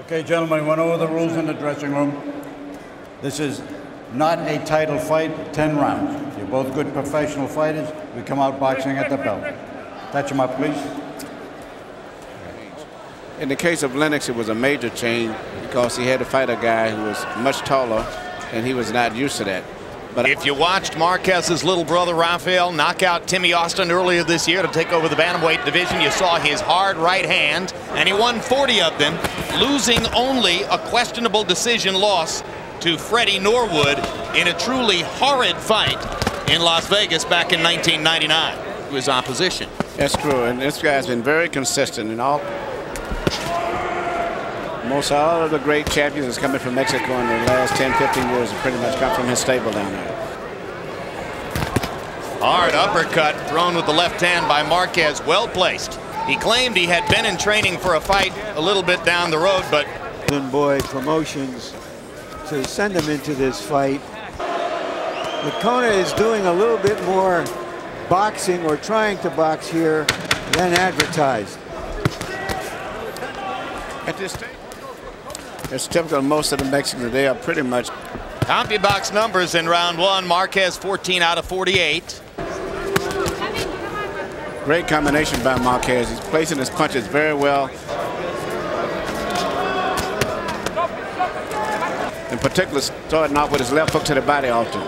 Okay, gentlemen, we went over the rules in the dressing room. This is not a title fight, 10 rounds. You're both good professional fighters. We come out boxing at the belt. Touch him up, please. In the case of Lennox, it was a major change because he had to fight a guy who was much taller, and he was not used to that. But if you watched Marquez's little brother Rafael knock out Timmy Austin earlier this year to take over the bantamweight division, you saw his hard right hand, and he won 40 of them, losing only a questionable decision loss to Freddie Norwood in a truly horrid fight in Las Vegas back in 1999 to his opposition. That's true, and this guy's been very consistent in all. Most all of the great champions is coming from Mexico in the last 10, 15 years have pretty much come from his stable down there. Hard uppercut thrown with the left hand by Marquez, well placed. He claimed he had been in training for a fight a little bit down the road, but Boy Promotions to send him into this fight. Licona is doing a little bit more boxing or trying to box here than advertised. At this stage, it's typical of most of the Mexicans. They are pretty much. CompuBox numbers in round one. Marquez 14 out of 48. Great combination by Marquez. He's placing his punches very well. In particular, starting off with his left hook to the body often.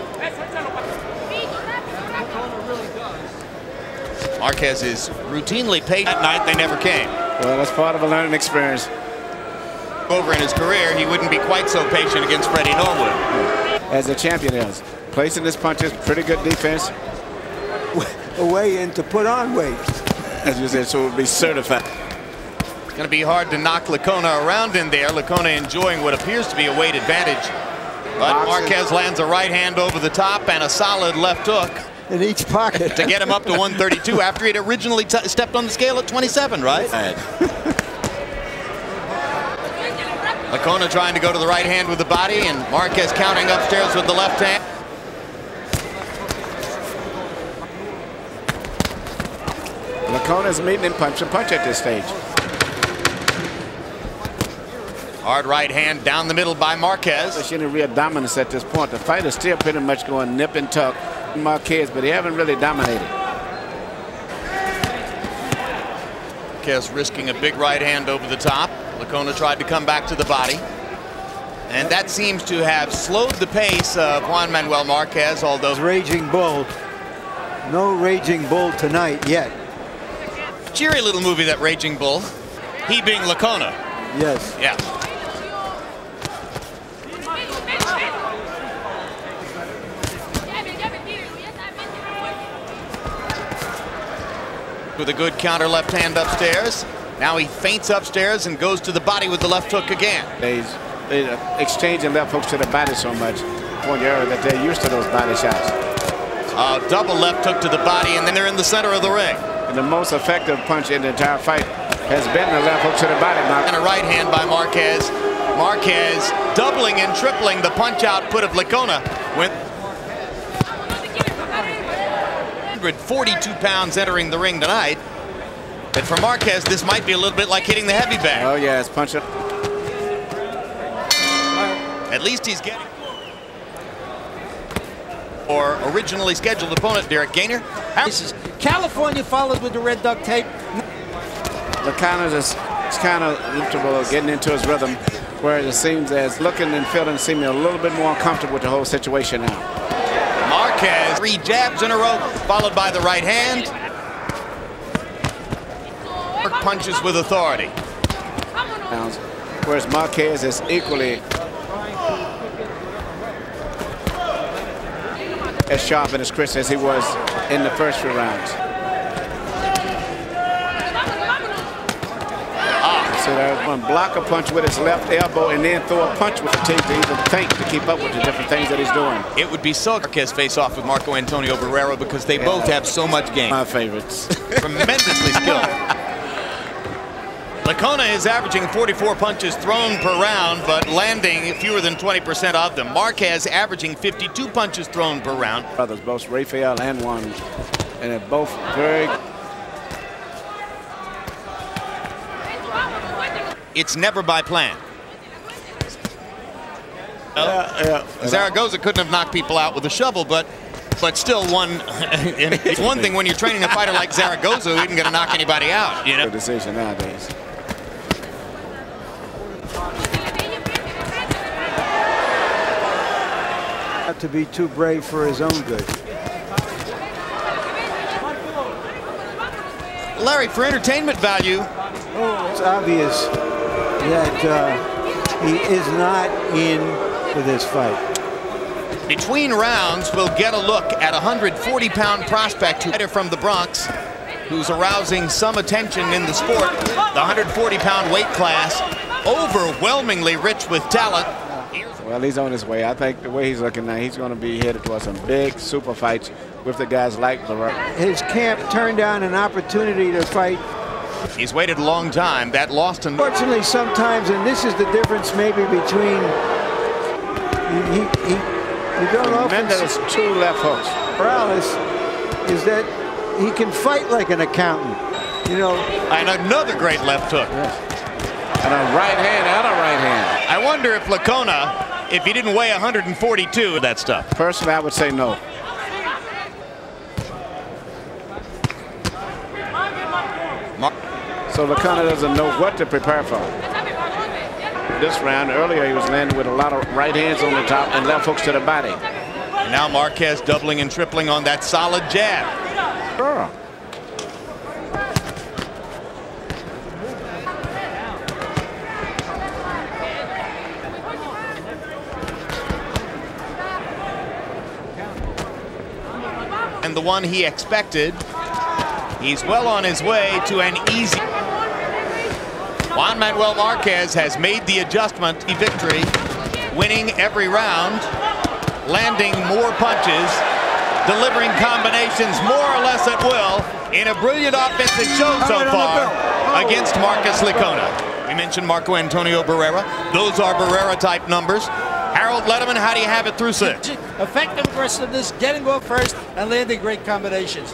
Marquez is routinely paid at night. They never came. Well, that's part of a learning experience. Over in his career, he wouldn't be quite so patient against Freddie Norwood. As a champion is. Placing his punches, pretty good defense. A way in to put on weight. As you said, so it would be certified. It's going to be hard to knock Licona around in there. Licona enjoying what appears to be a weight advantage. But Marquez lands a right hand over the top and a solid left hook. In each pocket. to get him up to 132 after he'd originally stepped on the scale at 27, right? Licona trying to go to the right hand with the body and Marquez counting upstairs with the left hand. Licona's meeting him punch and punch at this stage. Hard right hand down the middle by Marquez. They're showing real dominance at this point. The fight is still pretty much going nip and tuck. Marquez, but they haven't really dominated. Marquez risking a big right hand over the top. Licona tried to come back to the body. And that seems to have slowed the pace of Juan Manuel Marquez, although... Raging Bull. No Raging Bull tonight yet. Cheery little movie, that Raging Bull. He being Licona. Yes. Yeah. With a good counter left hand upstairs. Now he feints upstairs and goes to the body with the left hook again. They, they exchanging left hooks to the body so much, point error that they're used to those body shots. A double left hook to the body, and then they're in the center of the ring. And the most effective punch in the entire fight has been the left hook to the body. And a right hand by Marquez. Marquez doubling and tripling the punch output of Licona. With 142 pounds entering the ring tonight. But for Marquez, this might be a little bit like hitting the heavy bag. Oh, yeah, it's punching. At least he's getting. Or originally scheduled opponent, Derrick Gainer. California followed with the red duct tape. Licona is kind of comfortable getting into his rhythm, whereas it seems as looking and feeling seeming a little bit more comfortable with the whole situation now. Marquez, three jabs in a row, followed by the right hand. Punches with authority. Whereas Marquez is equally as sharp and as crisp as he was in the first few rounds. Ah, so there's one block a punch with his left elbow and then throw a punch with the teeth to even think to keep up with the different things that he's doing. It would be so Marquez face off with Marco Antonio Barrera because they yeah. both have so much game. My favorites. Tremendously skilled. Licona is averaging 44 punches thrown per round, but landing fewer than 20% of them. Marquez averaging 52 punches thrown per round. Brothers, both Rafael and Juan, and they're both very it's never by plan. Yeah, yeah. Zaragoza couldn't have knocked people out with a shovel, but but still one. it's one thing when you're training a fighter like Zaragoza who isn't going to knock anybody out. You know. Good decision nowadays. Not to be too brave for his own good. Larry, for entertainment value, It's obvious that uh, he is not in for this fight. between rounds, we'll get a look at a 140-pound prospect who from the Bronx, who's arousing some attention in the sport. The 140-pound weight class, overwhelmingly rich with talent. Well, he's on his way. I think the way he's looking now, he's going to be headed towards some big super fights with the guys like Barrera. His camp turned down an opportunity to fight. He's waited a long time. That lost him. Fortunately, sometimes, and this is the difference maybe between he, he, he you don't often Mendez see two left hooks. Morales is that he can fight like an accountant. You know, And another great left hook. And a right hand and a right hand. I wonder if Licona, if he didn't weigh 142, that stuff. Personally, I would say no. So Licona doesn't know what to prepare for. This round, earlier he was landing with a lot of right hands on the top and left hooks to the body. And now Marquez doubling and tripling on that solid jab. Sure. The one he expected. He's well on his way to an easy. Juan Manuel Marquez has made the adjustment to victory, winning every round, landing more punches, delivering combinations more or less at will in a brilliant offensive show so far against Marcos Licona. We mentioned Marco Antonio Barrera. Those are Barrera type numbers. Harold Lederman, how do you have it through six? Effective aggressiveness, getting off first, and landing great combinations.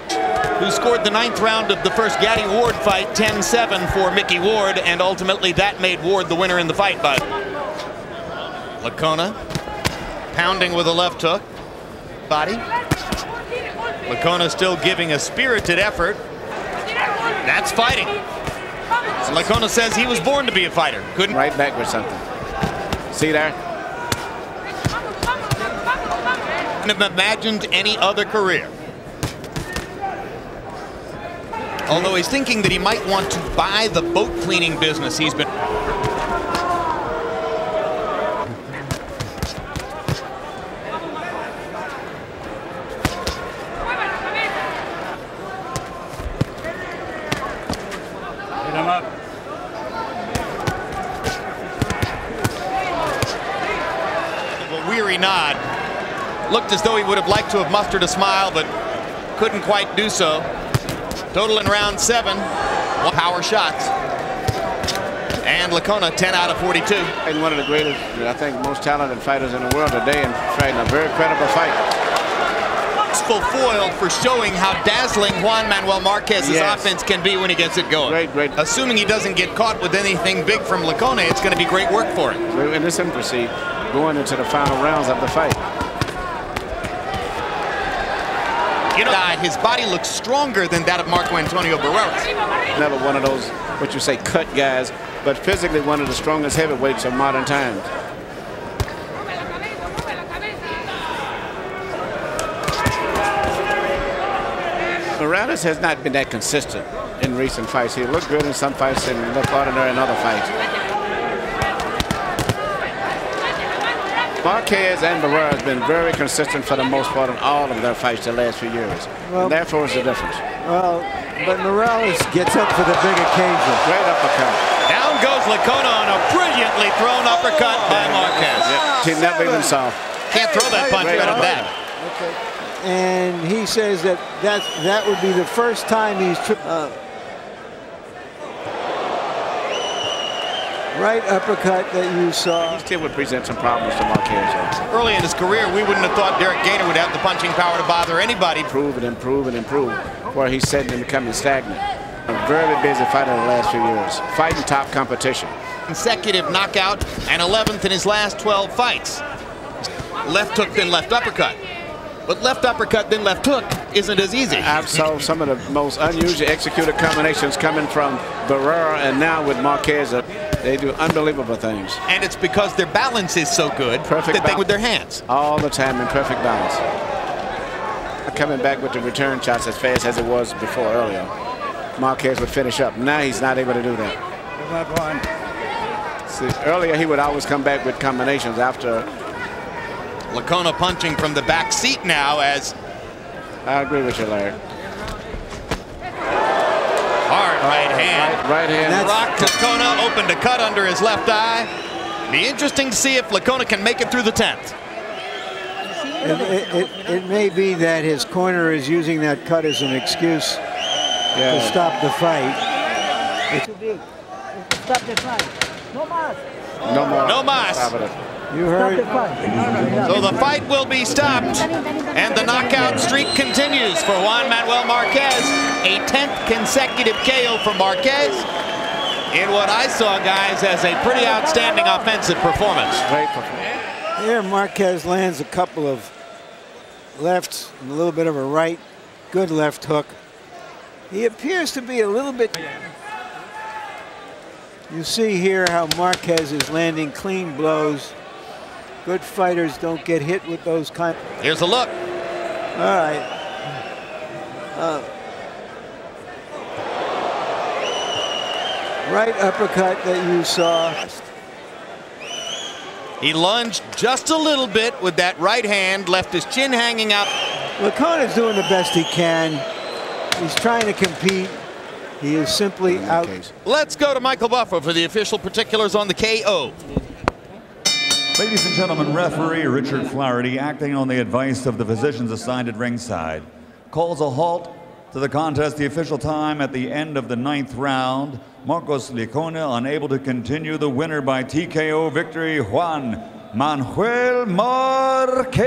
who scored the ninth round of the first Gatti Ward fight, 10-7 for Micky Ward, and ultimately that made Ward the winner in the fight. But Licona pounding with a left hook, body. Licona still giving a spirited effort. That's fighting. Licona says he was born to be a fighter. Couldn't Right back with something. See there? Have imagined any other career. Although he's thinking that he might want to buy the boat cleaning business he's been. Hit him up. A weary nod. Looked as though he would have liked to have mustered a smile, but couldn't quite do so. Total in round seven, power shots. And Licona 10 out of 42. And one of the greatest, I think, most talented fighters in the world today and fighting a very credible fight. Full foil for showing how dazzling Juan Manuel Marquez's Yes. offense can be when he gets it going. Great, great. Assuming he doesn't get caught with anything big from Licona, it's going to be great work for him. in this infancy going into the final rounds of the fight. You know, guy, his body looks stronger than that of Marco Antonio Barreras. Never one of those, what you say, cut guys, but physically one of the strongest heavyweights of modern times. Morales has not been that consistent in recent fights. He looked good in some fights and looked ordinary in other fights. Marquez and Barrera has been very consistent for the most part in all of their fights the last few years. Well- and therefore is the difference. well, but Morales gets up for the big occasion. Great uppercut. Down goes Licona on a brilliantly thrown uppercut by Marquez. He never even saw. Can't throw that punch Great better than that. And he says that that's, that would be the first time he's tri- uh, right uppercut that you saw. This kid would present some problems to Marquez. though. Early in his career, we wouldn't have thought Derrick Gainer would have the punching power to bother anybody. Improve and improve and improve where he's sitting and becoming stagnant. very busy fighter the last few years, fighting top competition. Consecutive knockout and 11th in his last 12 fights. Left hook, then left uppercut. But left uppercut, then left hook isn't as easy. I've saw some of the most unusual executed combinations coming from Barrera and now with Marquez. They do unbelievable things. And it's because their balance is so good Perfect that they balance. with their hands. All the time in perfect balance. Coming back with the return shots as fast as it was before earlier. Marquez would finish up. Now he's not able to do that. See, earlier he would always come back with combinations after. Licona punching from the back seat now as I agree with you, Larry. Hard right hand. Right, right hand. That's- Rock Licona open to cut under his left eye. Be interesting to see if Licona can make it through the 10th. It, it, it, it may be that his corner is using that cut as an excuse to stop the fight. Too big. Stop the fight. No más. No more. No mas. Stop it. You Stop heard the fight. So the fight will be stopped, and the knockout streak continues for Juan Manuel Marquez. A 10th consecutive KO for Marquez in what I saw, guys, as a pretty outstanding offensive performance. Great performance. Here, Marquez lands a couple of lefts and a little bit of a right. Good left hook. He appears to be a little bit. You see here how Marquez is landing clean blows. Good fighters don't get hit with those kind. Here's a look. All right. Uh, right uppercut that you saw. He lunged just a little bit with that right hand, left his chin hanging out. Licona's doing the best he can. He's trying to compete. He is simply out. Case. Let's go to Michael Buffer for the official particulars on the KO. Ladies and gentlemen, referee Richard Flaherty, acting on the advice of the physicians assigned at ringside, calls a halt to the contest. The official time at the end of the ninth round. Marcos Licona unable to continue. The winner by TKO victory, Juan Manuel Marquez.